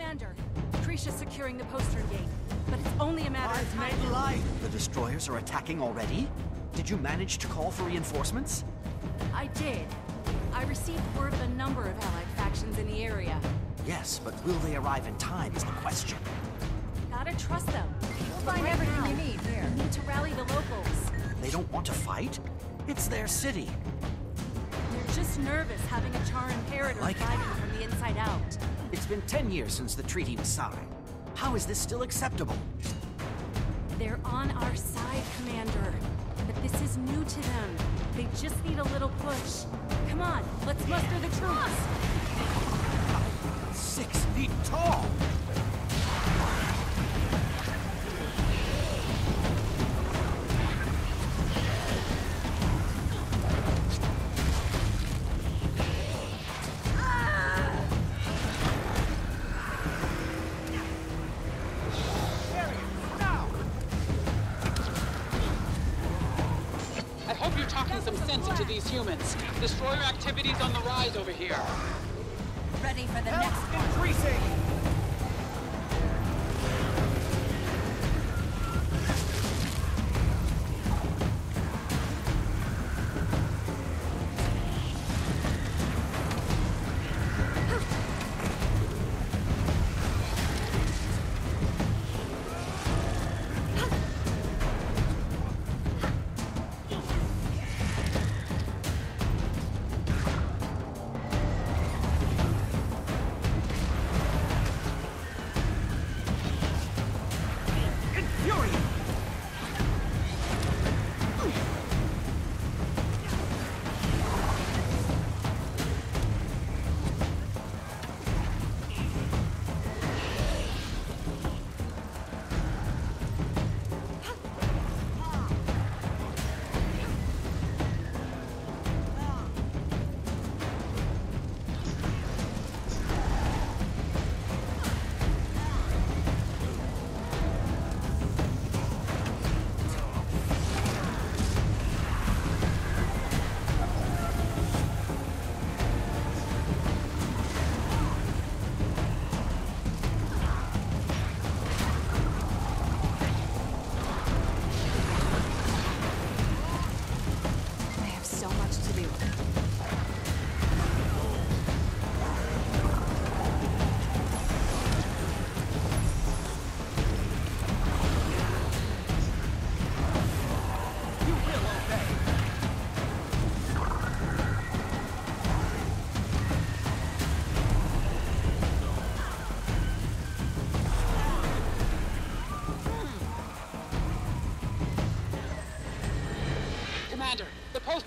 Commander, Krisha's securing the postern gate, but it's only a matter of I've time. made life! The destroyers are attacking already? Did you manage to call for reinforcements? I did. I received word of a number of allied factions in the area. Yes, but will they arrive in time is the question. Gotta trust them. We'll find everything you need here. We need to rally the locals. They don't want to fight? It's their city. Just nervous having a Charr Imperator like it. fighting from the inside out. It's been ten years since the treaty was signed. How is this still acceptable? They're on our side, Commander. But this is new to them. They just need a little push. Come on, let's muster the troops! Six feet tall!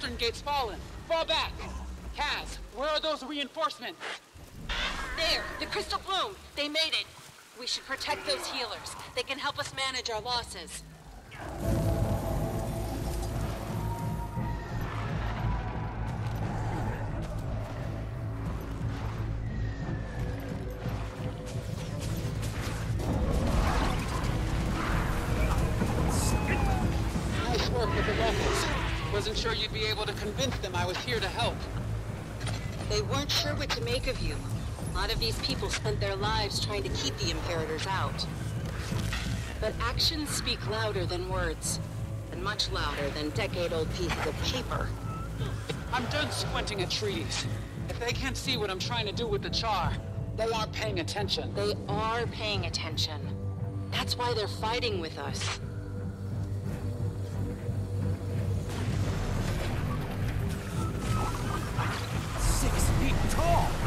The postern gate's fallen. Fall back. Kaz, where are those reinforcements? There, the Crystal Bloom. They made it. We should protect those healers. They can help us manage our losses. Sure what to make of you. A lot of these people spent their lives trying to keep the Imperators out. But actions speak louder than words. And much louder than decade-old pieces of paper. I'm done squinting at trees. If they can't see what I'm trying to do with the Charr, they aren't paying attention. They are paying attention. That's why they're fighting with us. Six feet tall!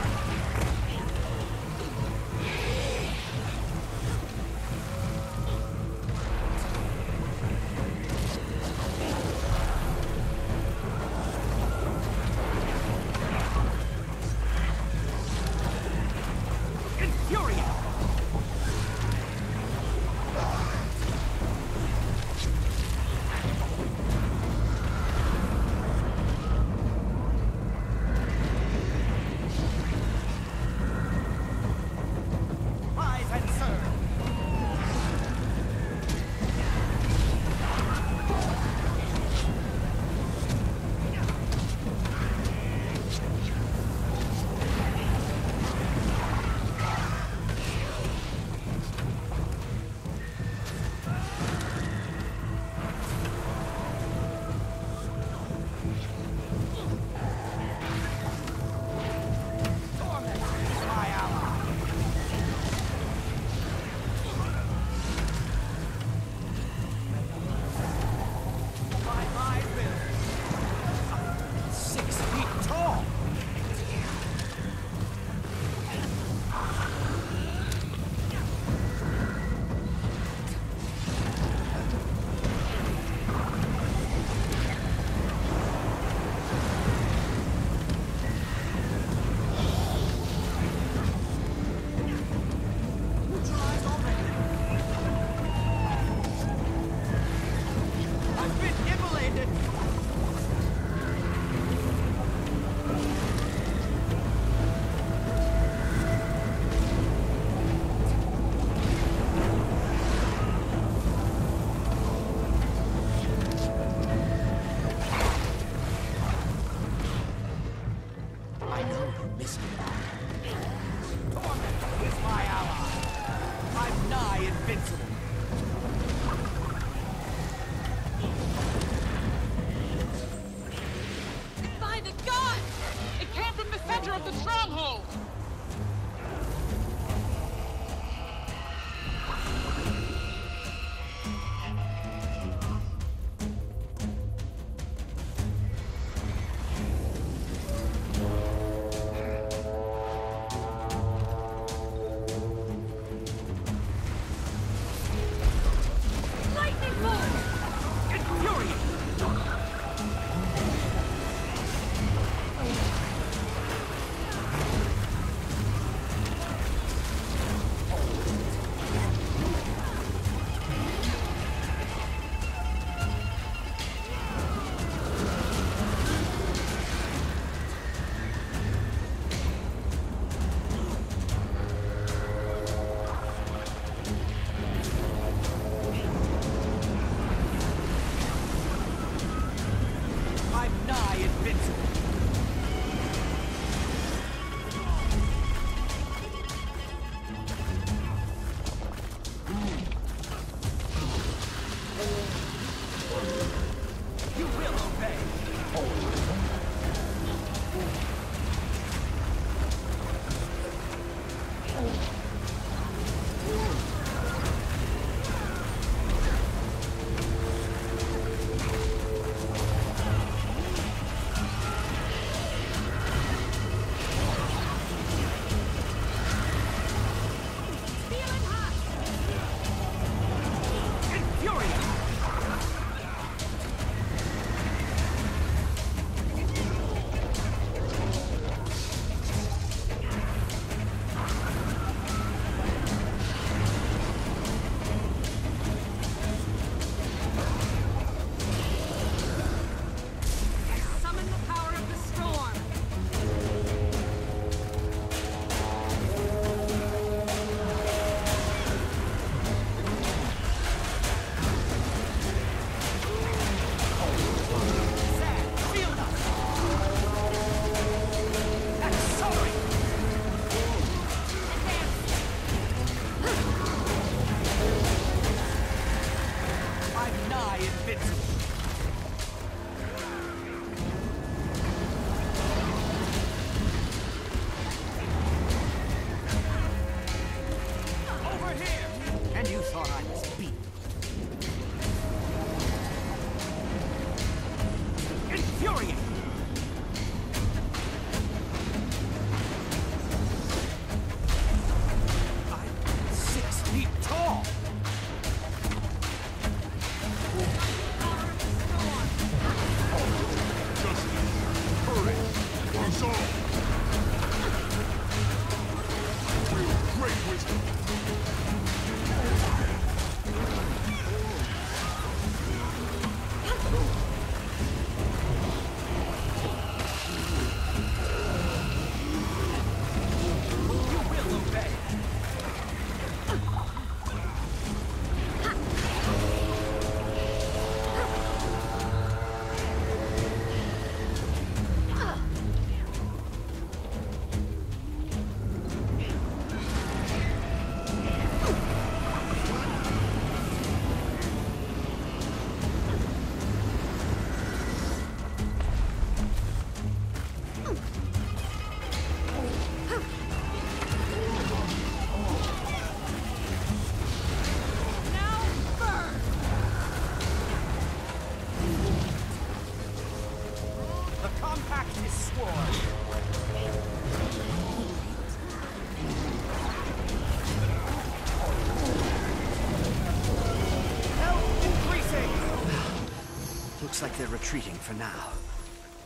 They're retreating for now.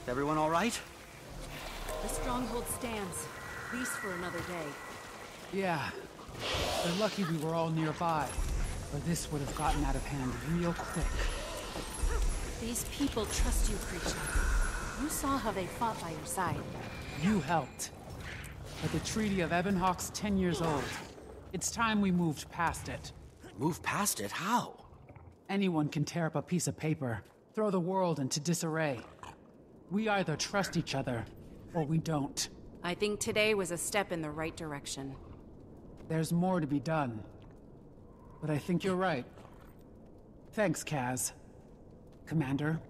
Everyone all right? The stronghold stands, at least for another day. Yeah. They're lucky we were all nearby, or this would have gotten out of hand real quick. These people trust you, creature. You saw how they fought by your side. You helped. But the Treaty of Ebonhawke's ten years old. It's time we moved past it. Move past it? How? Anyone can tear up a piece of paper, throw the world into disarray. We either trust each other, or we don't. I think today was a step in the right direction. There's more to be done. But I think you're right. Thanks, Kaz. Commander.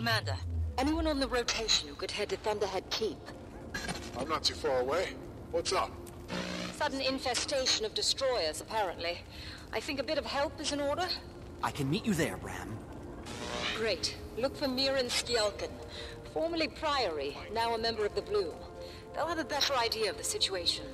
Commander, anyone on the rotation who could head to Thunderhead Keep? I'm not too far away. What's up? Sudden infestation of destroyers, apparently. I think a bit of help is in order. I can meet you there, Ram. Great. Look for Miran Skjelken, formerly Priory, now a member of the Bloom. They'll have a better idea of the situation.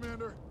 Commander.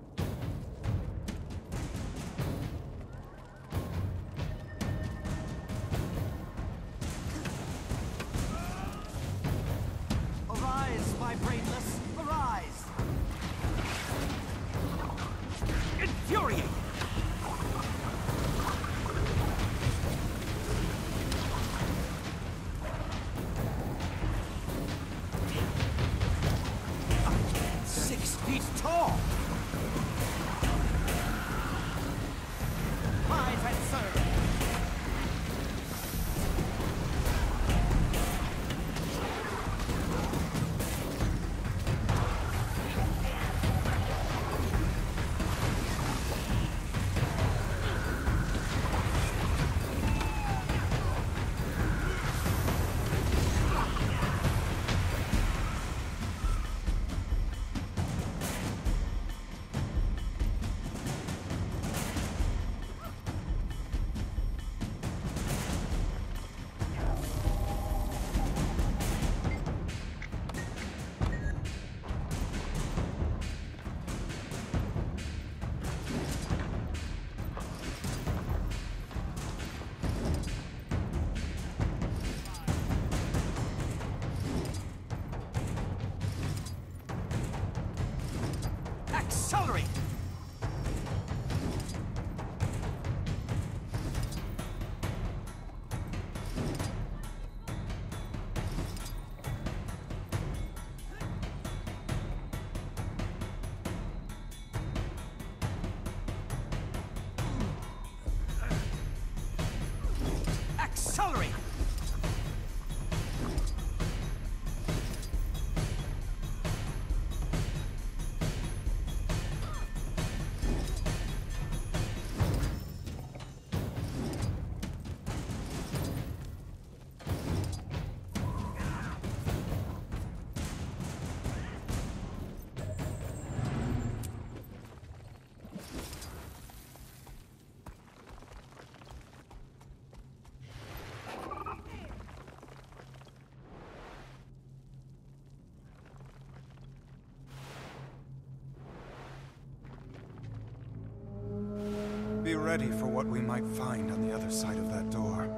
Ready for what we might find on the other side of that door.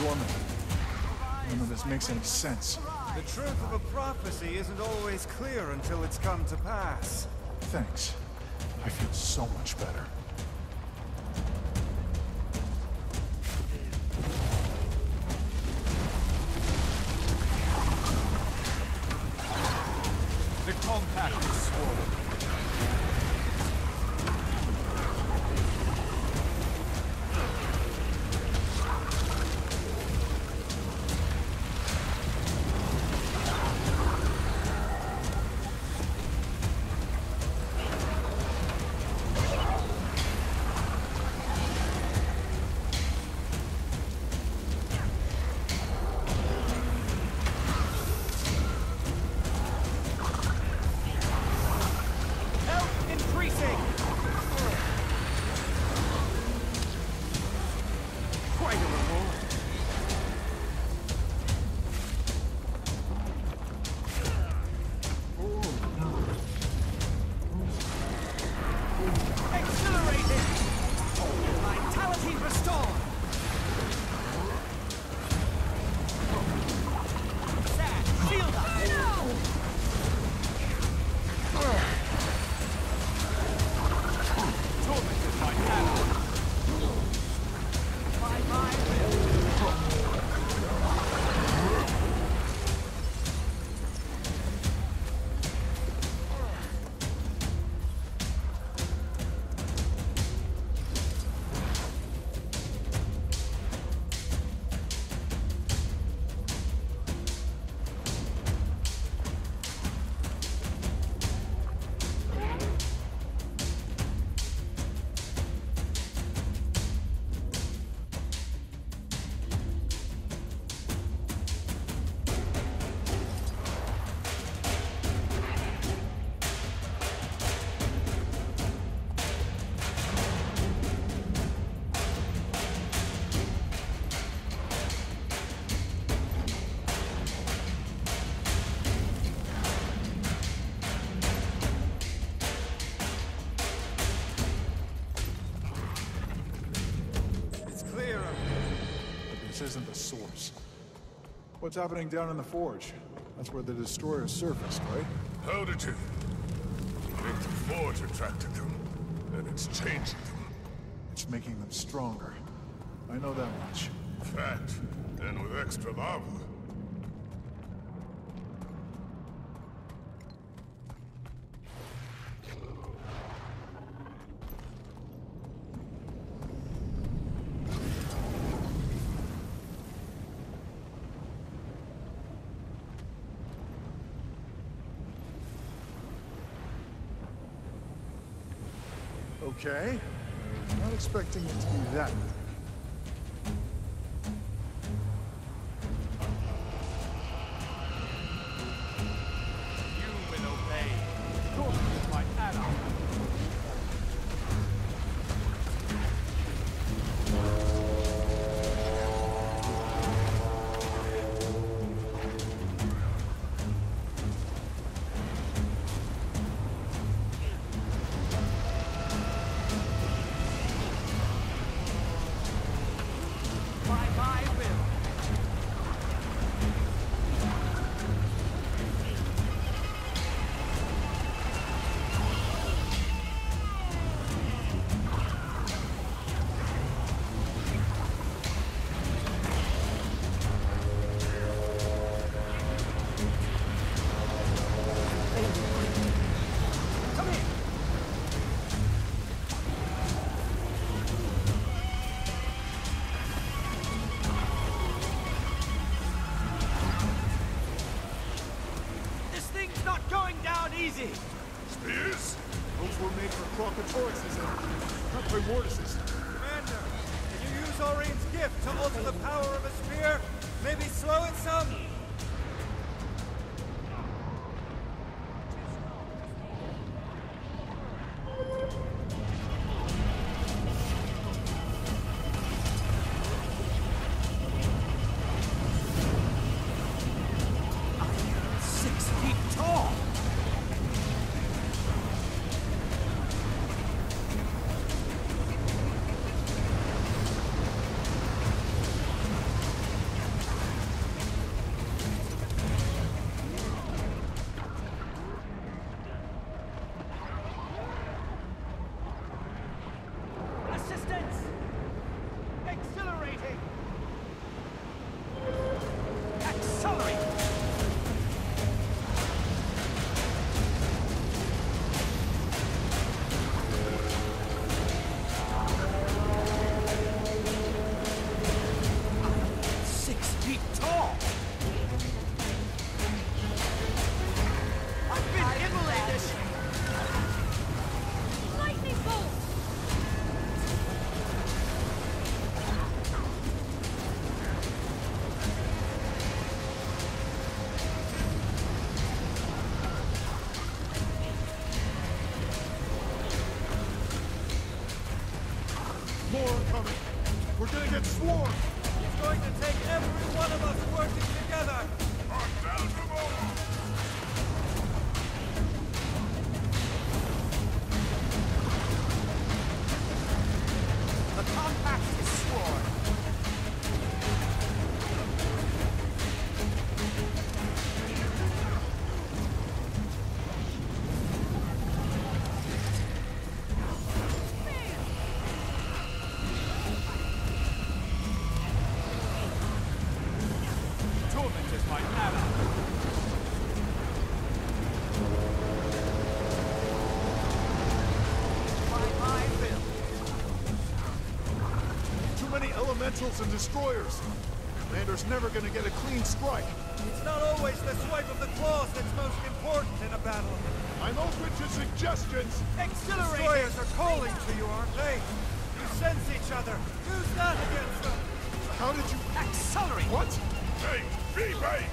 dormant. None of this makes any sense. The truth of a prophecy isn't always clear until it's come to pass. Thanks. I feel so much better. What's happening down in the forge? That's where the destroyers surfaced, right? How did you... I think the forge attracted them, and it's changing them. It's making them stronger. I know that much. Fact. And with extra lava. Okay. I not expecting it to be that. Elementals and destroyers. Commander's never gonna get a clean strike. It's not always the swipe of the claws that's most important in a battle. I'm open to suggestions. Exhilarating! Destroyers are calling to you, aren't they? You sense each other. Use that against them! How did you... Accelerate! What? Hey, V-Bait!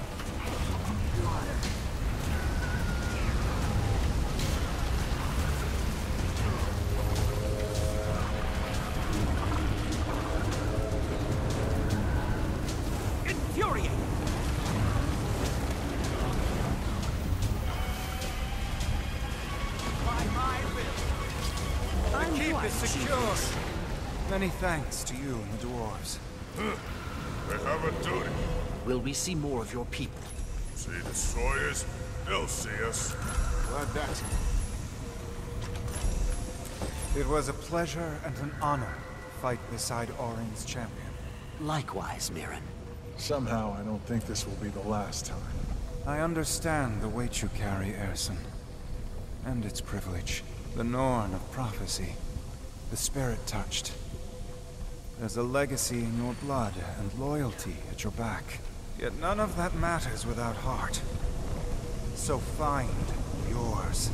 Many thanks to you and the dwarves. Hmm. They have a duty. Will we see more of your people? See destroyers? They'll see us. Glad that. It was a pleasure and an honor to fight beside Orin's champion. Likewise, Mirren. Somehow, I don't think this will be the last time. I understand the weight you carry, Eirsson. And its privilege. The Norn of prophecy. The spirit touched. There's a legacy in your blood and loyalty at your back. Yet none of that matters without heart. So find yours.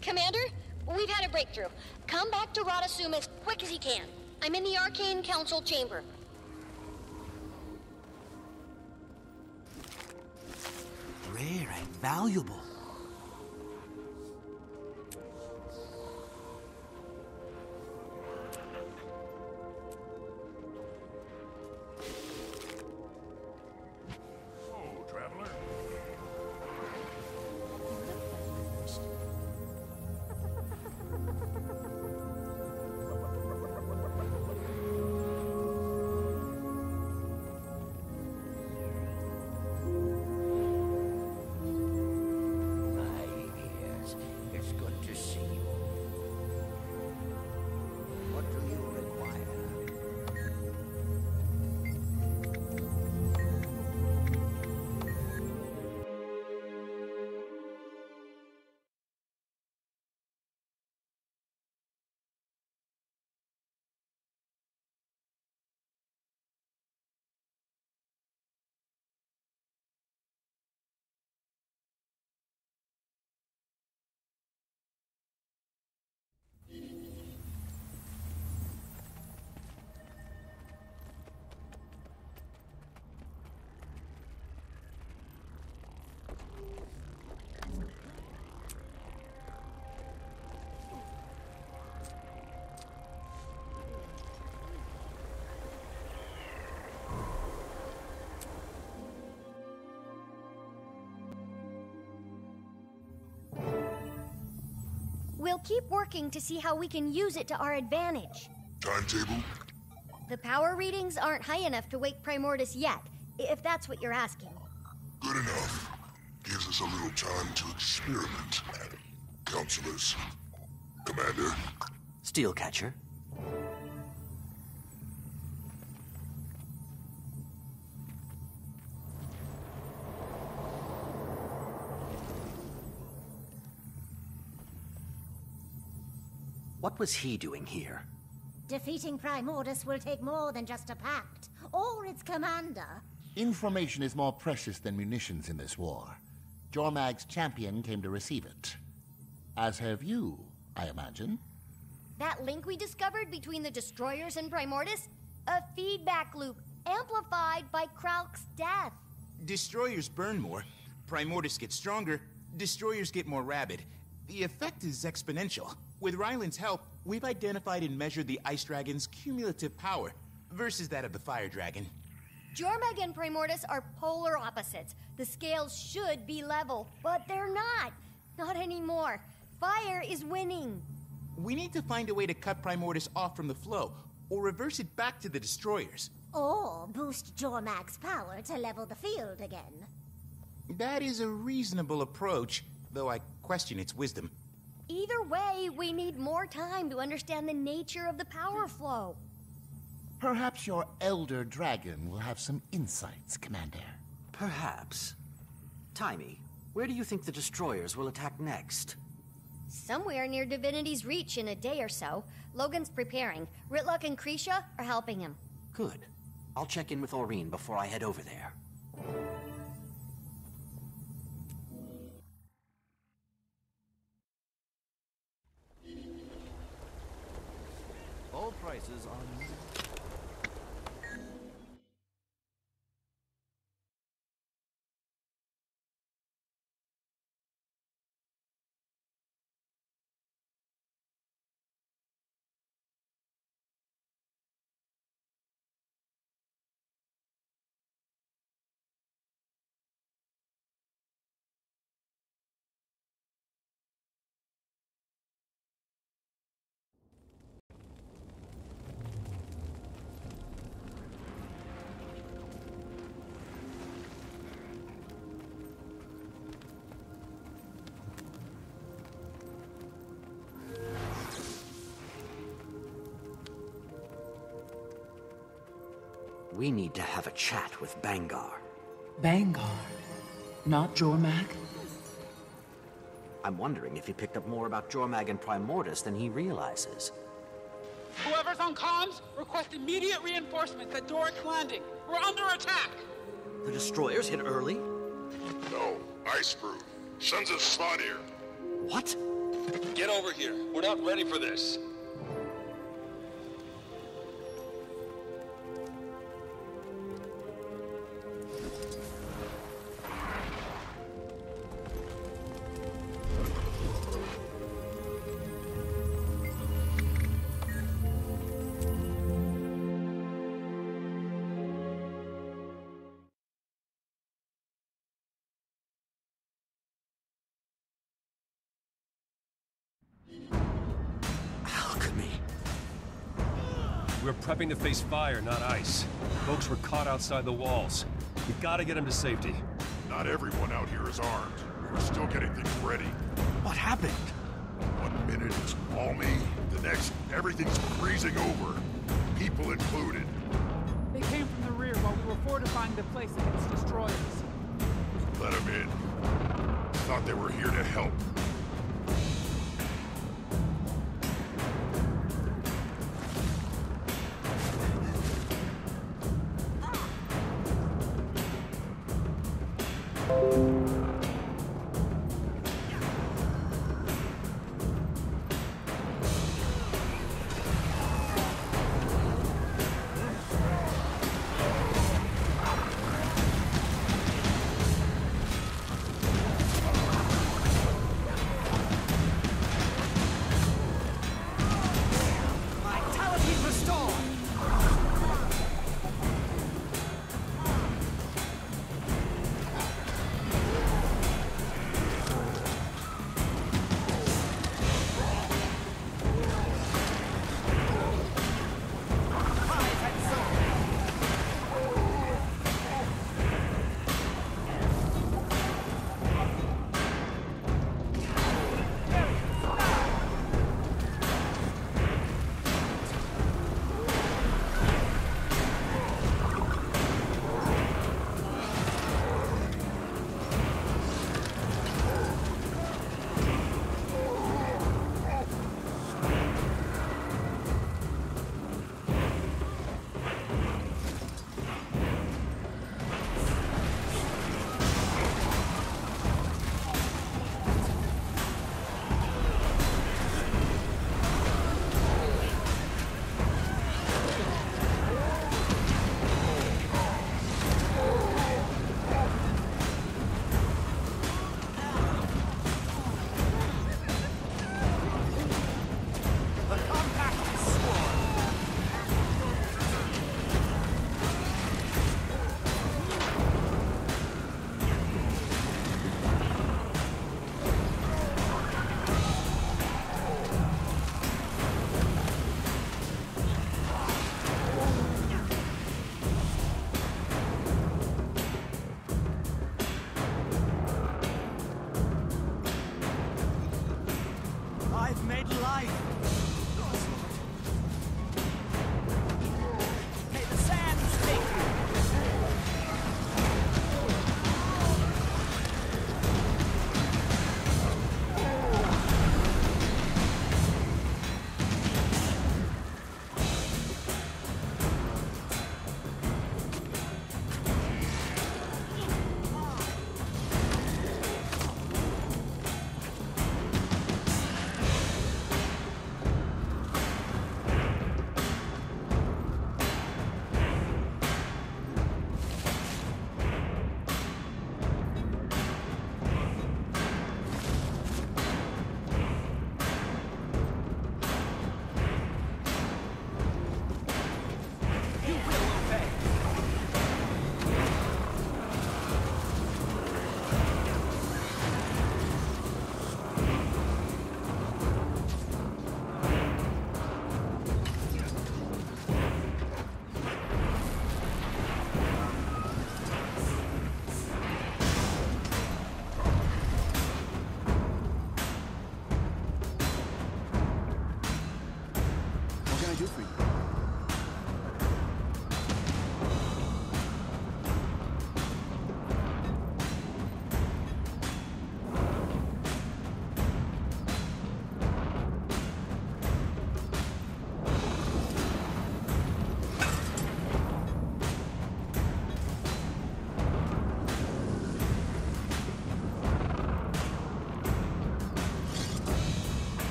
Commander, we've had a breakthrough. Come back to Rata Sum as quick as you can. I'm in the Arcane Council chamber. Rare and valuable. We'll keep working to see how we can use it to our advantage. Timetable? The power readings aren't high enough to wake Primordus yet, if that's what you're asking. Good enough. Gives us a little time to experiment. Counselors. Commander. Steelcatcher. Was he doing here? Defeating Primordus will take more than just a pact, or its commander. Information is more precious than munitions in this war. Jormag's champion came to receive it. As have you, I imagine. That link we discovered between the destroyers and Primordus? A feedback loop, amplified by Kralk's death. Destroyers burn more, Primordus gets stronger, destroyers get more rabid. The effect is exponential. With Ryland's help, we've identified and measured the Ice Dragon's cumulative power versus that of the Fire Dragon. Jormag and Primordus are polar opposites. The scales should be level, but they're not. Not anymore. Fire is winning. We need to find a way to cut Primordus off from the flow, or reverse it back to the destroyers. Or boost Jormag's power to level the field again. That is a reasonable approach, though I question its wisdom. Either way, we need more time to understand the nature of the power flow. Perhaps your elder dragon will have some insights, Commander. Perhaps. Taimi, Where do you think the destroyers will attack next? Somewhere near Divinity's Reach in a day or so. Logan's preparing. Rytlock and Crecia are helping him. Good. I'll check in with Aurene before I head over there. All prices on... We need to have a chat with Bangar. Bangar? Not Jormag? I'm wondering if he picked up more about Jormag and Primordus than he realizes. Whoever's on comms, request immediate reinforcements at Doric Landing. We're under attack! The destroyers hit early? No, Icebrood. Sons of Svanir. What? Get over here. We're not ready for this. Prepping to face fire, not ice. Folks were caught outside the walls. We gotta get them to safety. Not everyone out here is armed. We're still getting things ready. What happened? One minute it's balmy, the next everything's freezing over. People included. They came from the rear while we were fortifying the place against destroyers. Let them in. Thought they were here to help.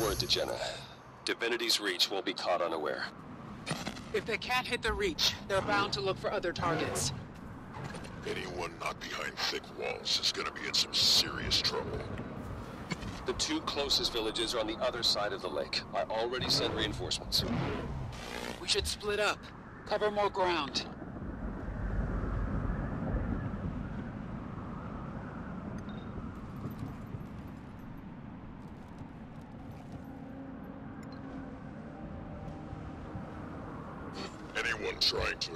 Word to Jennah. Divinity's Reach won't be caught unaware. If they can't hit the Reach, they're bound to look for other targets. Anyone not behind thick walls is gonna be in some serious trouble. The two closest villages are on the other side of the lake. I already sent reinforcements. We should split up. Cover more ground.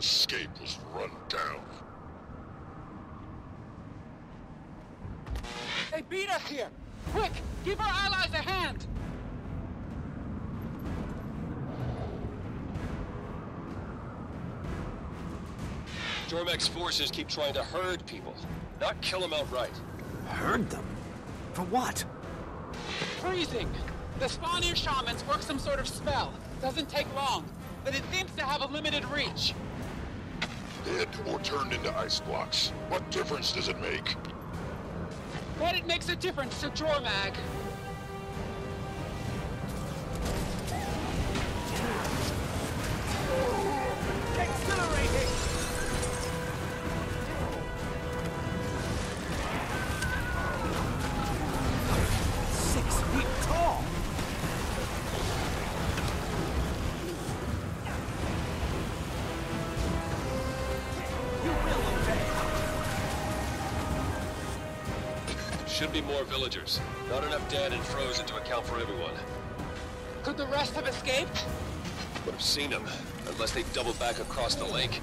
Escape was run down. They beat us here! Quick! Give our allies a hand! Jormag's forces keep trying to herd people, not kill them outright. Herd them? For what? Freezing! The Svanir shamans work some sort of spell. Doesn't take long, but it seems to have a limited reach. Dead or turned into ice blocks. What difference does it make? But it makes a difference to Jormag. Villagers. Not enough dead and frozen to account for everyone. Could the rest have escaped? Would have seen them, unless they doubled back across the lake.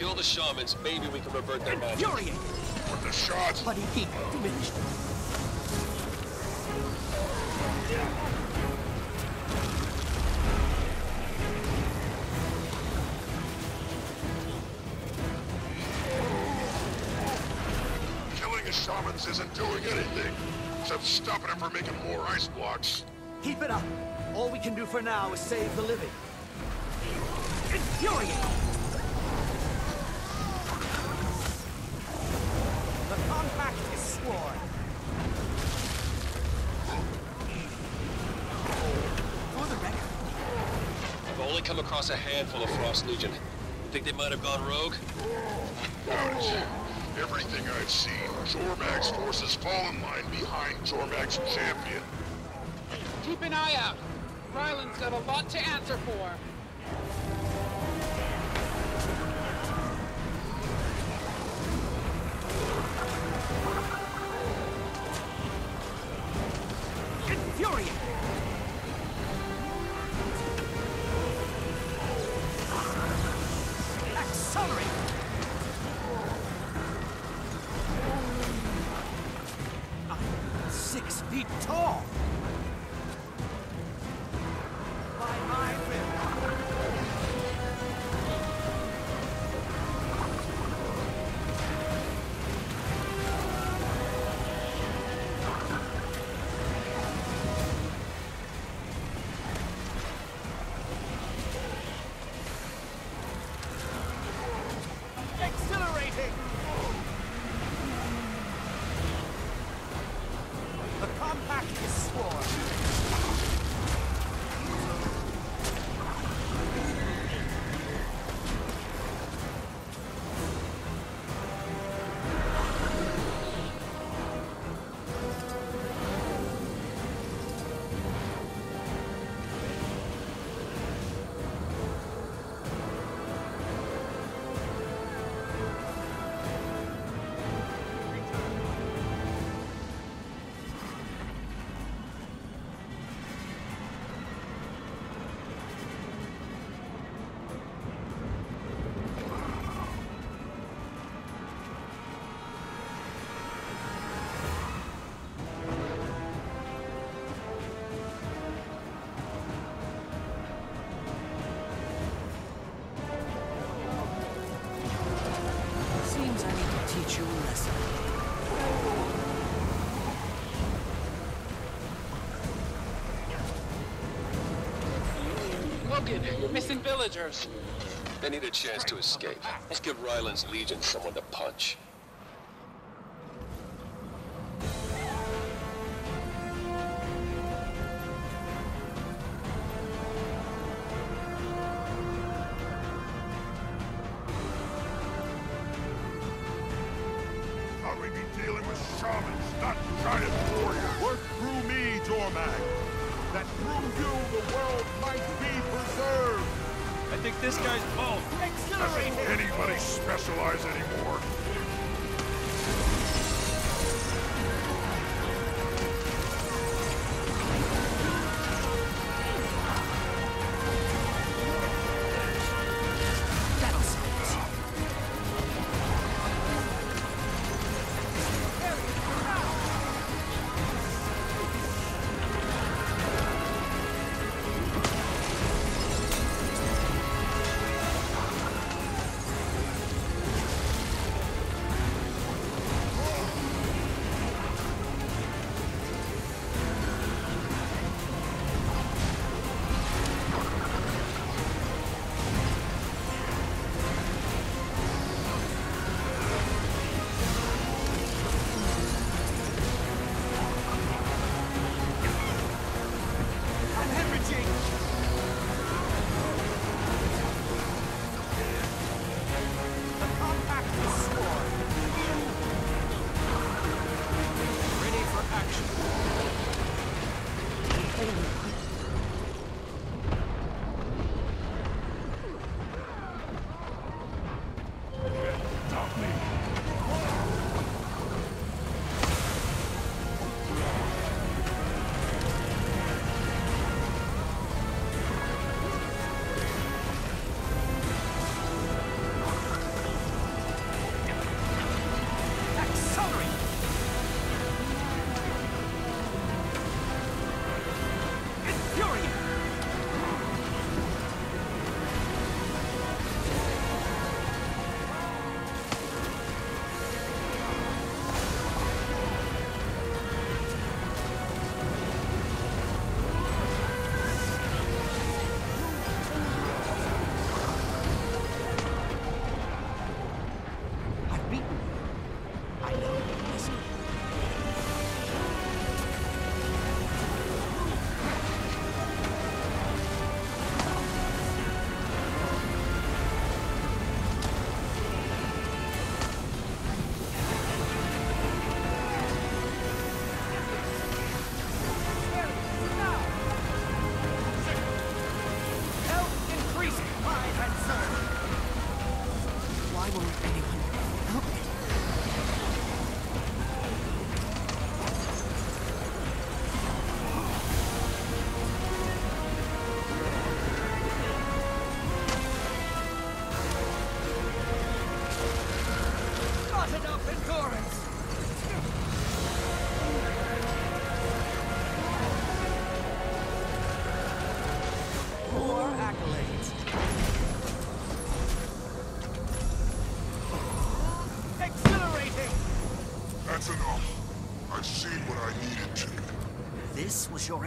Kill the shamans, maybe we can revert their magic. Infuriate! With the shot! Bloody heat diminished. Killing the shamans isn't doing anything, except stopping them from making more ice blocks. Keep it up. All we can do for now is save the living. Infuriate! The compact is sworn. For the record, I've only come across a handful Legion. You think they might have gone rogue? Doubt it. Everything I've seen, Jormag's forces fall in line behind Jormag's champion. Keep an eye out. Ryland's got a lot to answer for. Missing villagers. They need a chance to escape. Let's give Ryland's Legion someone to punch.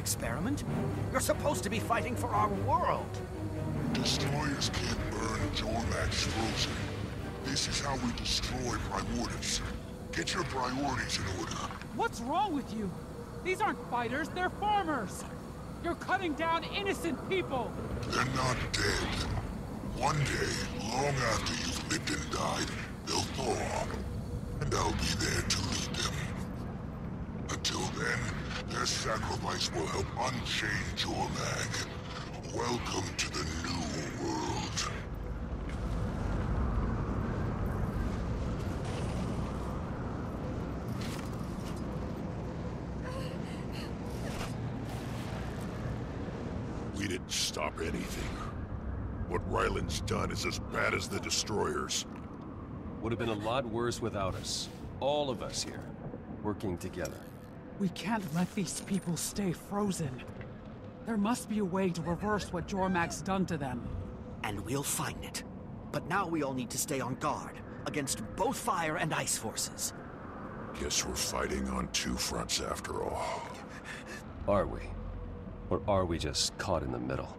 Experiment? You're supposed to be fighting for our world. Destroyers can't burn Jormag's frozen. This is how we destroy Primordus. Get your priorities in order. What's wrong with you? These aren't fighters, they're farmers. You're cutting down innocent people. They're not dead. One day, long after you've lived and died, they'll thaw. And I'll be there to lead them. Until then, their sacrifice will help unchain mag. Welcome to the new world. We didn't stop anything. What Ryland's done is as bad as the Destroyers. Would have been a lot worse without us. All of us here, working together. We can't let these people stay frozen. There must be a way to reverse what Jormag's done to them. And we'll find it. But now we all need to stay on guard. against both fire and ice forces. Guess we're fighting on two fronts after all. Are we? Or are we just caught in the middle?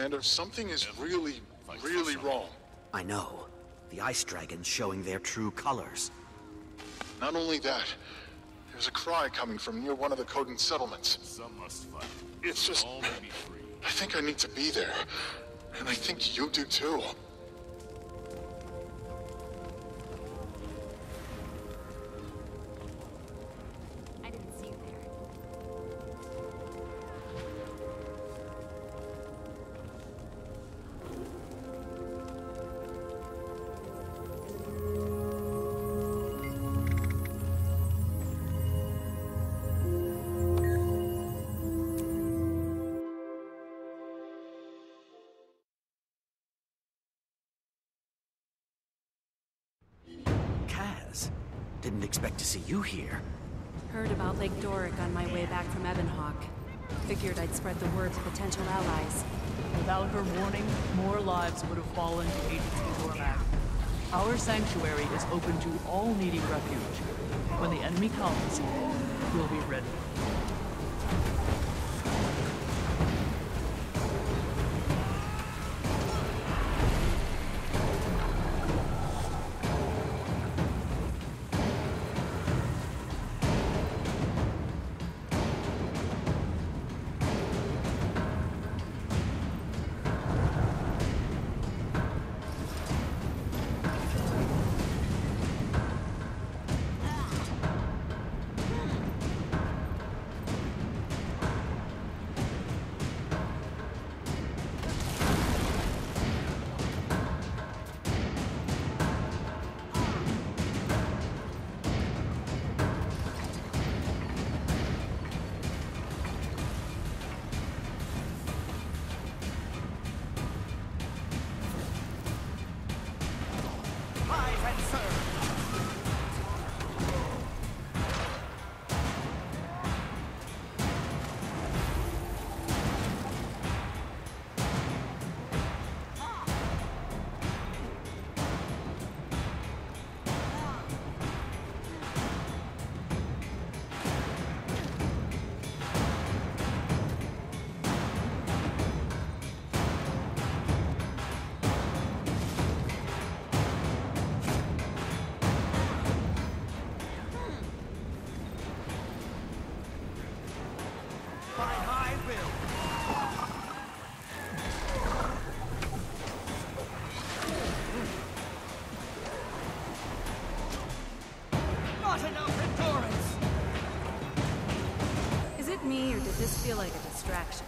Commander, something is really, really wrong. I know. The ice dragons showing their true colors. Not only that, there's a cry coming from near one of the Kodan settlements. Some must fight. It's just... All may be free. I think I need to be there. And I think you do too. Open to distraction?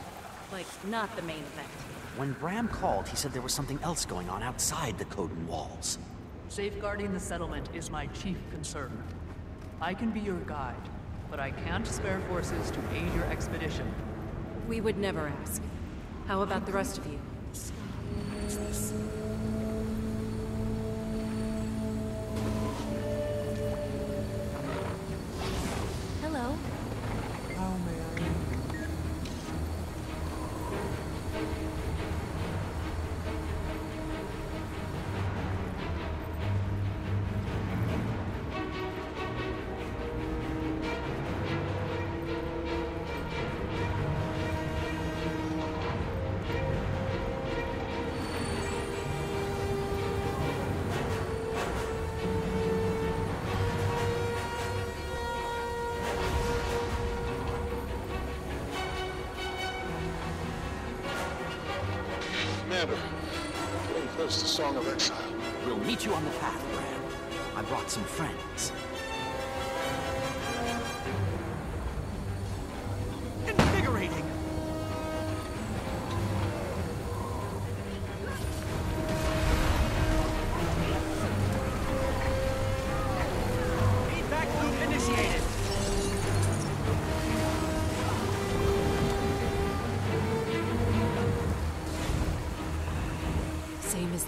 Like, not the main event? When Braham called, he said there was something else going on outside the Kodan walls. Safeguarding the settlement is my chief concern. I can be your guide, but I can't spare forces to aid your expedition. We would never ask. How about the rest of you?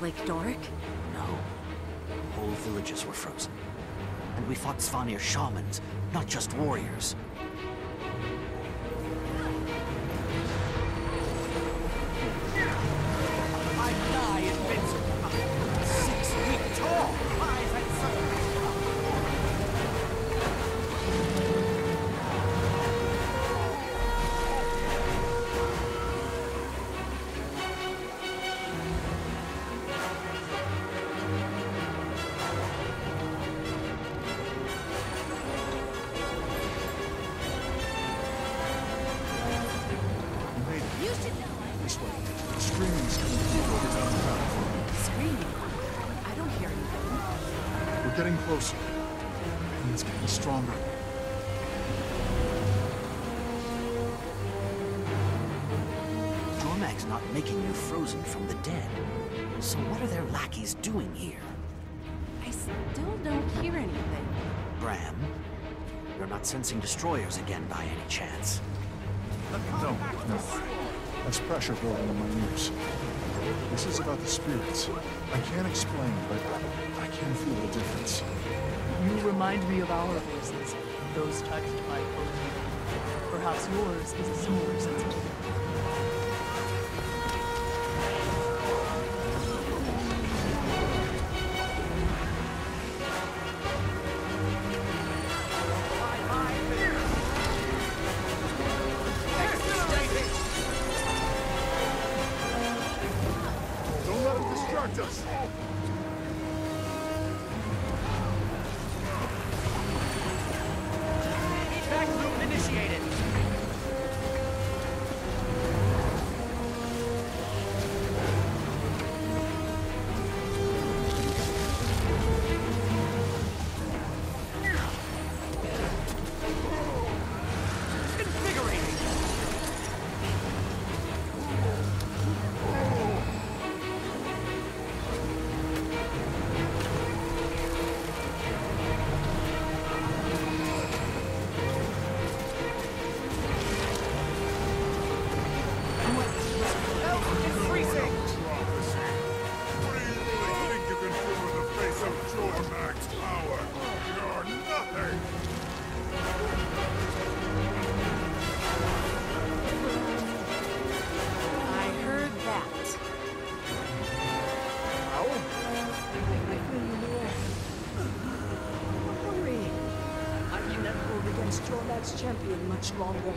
Lake Doric? No. Whole villages were frozen. And we fought Svanir shamans, not just warriors. Pressure building in my ears. This is about the spirits. I can't explain, but I can feel the difference. You remind me of our faces, those touched by Odin. Perhaps yours is a similar sensitivity. Much longer.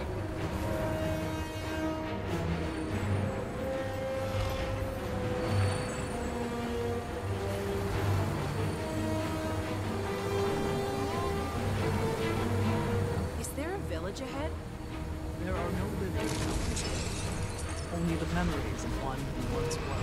Is there a village ahead? There are no living towns. Only the memories of one who once was.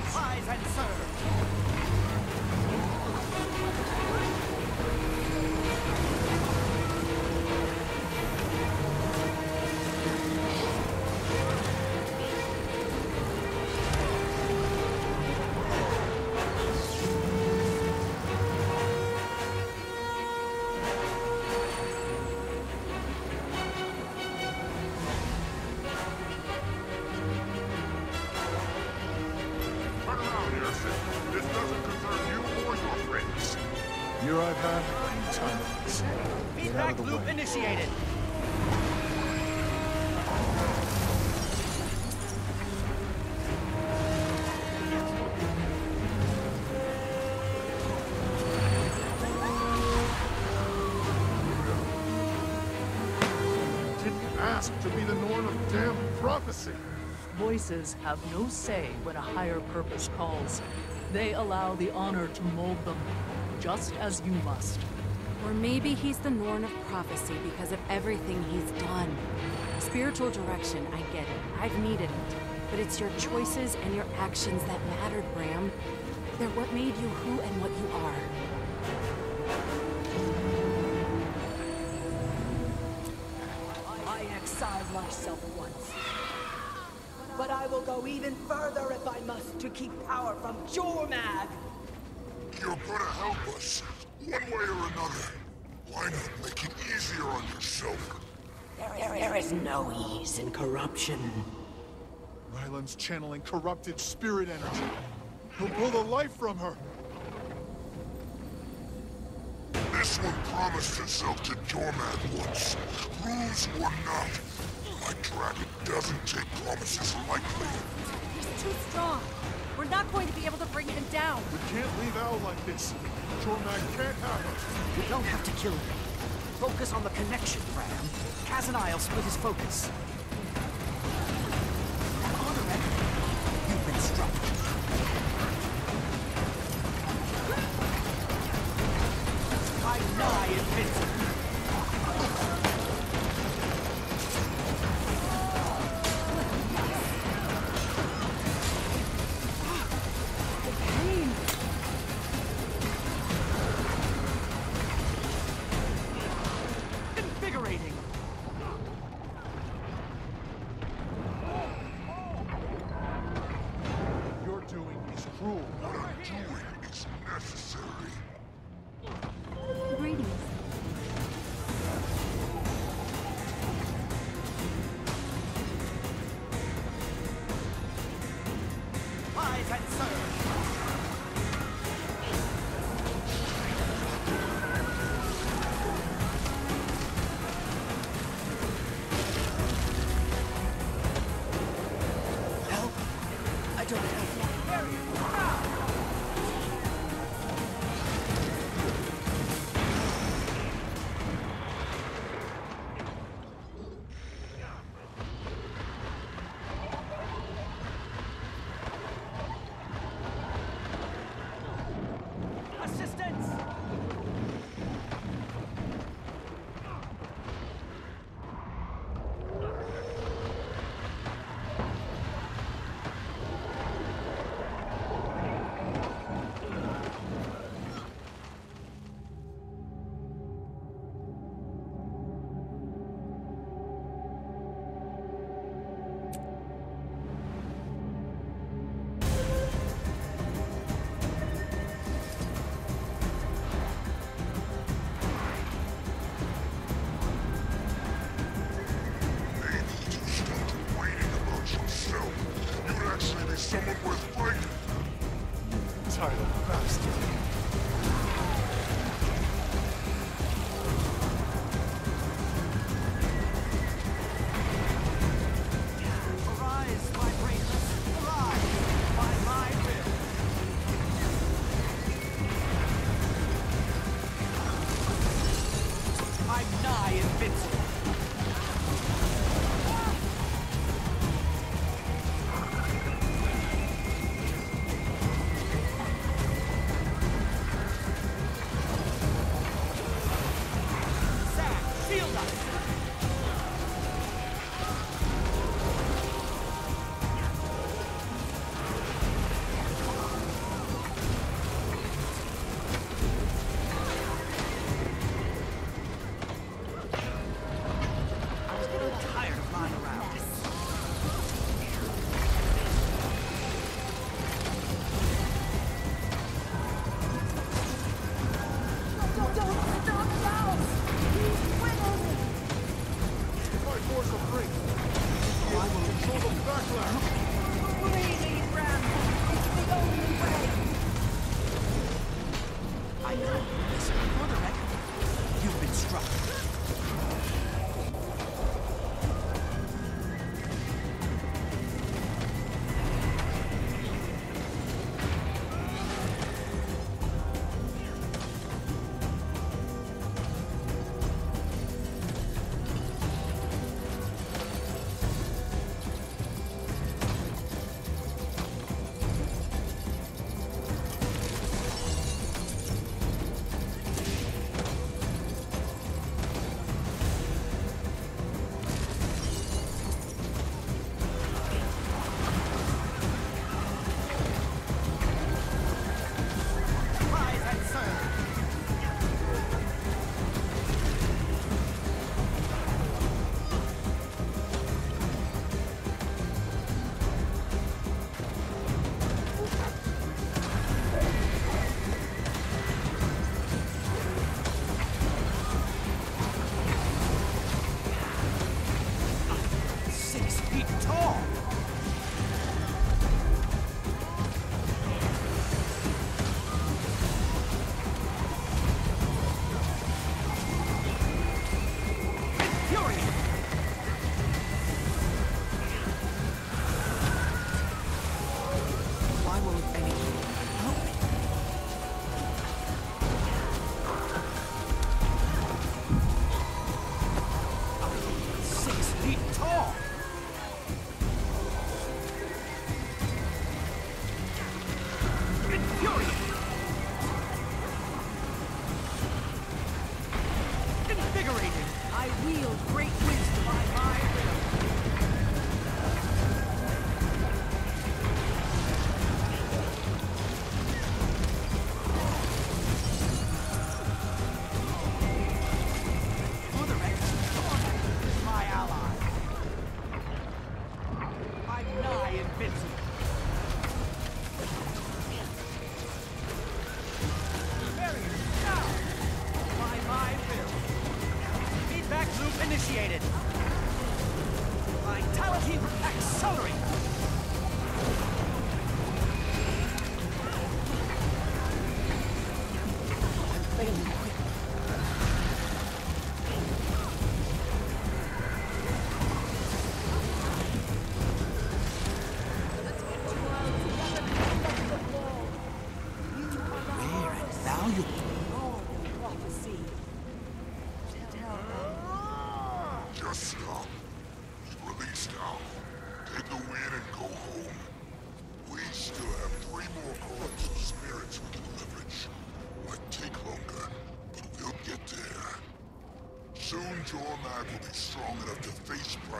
Initiated. Didn't ask to be the Norn of damn prophecy. Voices have no say when a higher purpose calls. They allow the honor to mold them, just as you must. Or maybe he's the Norn of prophecy because of everything he's done. Spiritual direction, I get it. I've needed it. But it's your choices and your actions that mattered, Braham. They're what made you who and what you are. I exiled myself once. But I will go even further if I must to keep power from Jormag. You're gonna help us, one way or another. Why not make it easier on yourself? There, there is no ease in corruption. Ryland's channeling corrupted spirit energy. He'll pull the life from her. This one promised herself to Jormag once. Ruse or not, my dragon doesn't take promises lightly. He's too strong. We're not going to be able to bring him down. We can't leave Al like this. You don't have to kill him. Focus on the connection, Ram. Kas and I'll split his focus. Honor. You've been struck.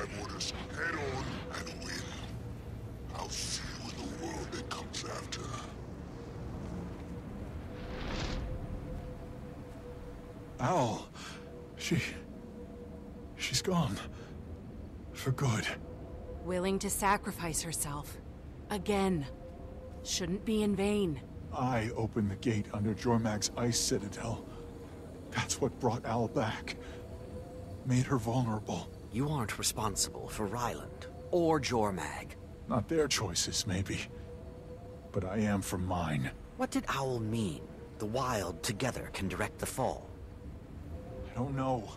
Face Primordus head on and win. I'll see you in the world that comes after. Owl. She... She's gone. For good. Willing to sacrifice herself. Again. Shouldn't be in vain. I opened the gate under Jormag's ice citadel. That's what brought Owl back. Made her vulnerable. You aren't responsible for Ryland, or Jormag. Not their choices, maybe. But I am for mine. What did Owl mean? The Wild together can direct the fall. I don't know.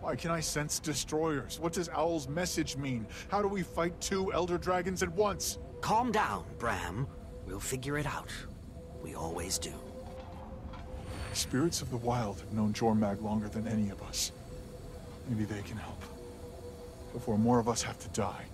Why can I sense destroyers? What does Owl's message mean? How do we fight two Elder Dragons at once? Calm down, Bram. We'll figure it out. We always do. Spirits of the Wild have known Jormag longer than any of us. Maybe they can help. Before more of us have to die.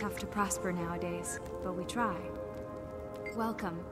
Tough to prosper nowadays, but we try. Welcome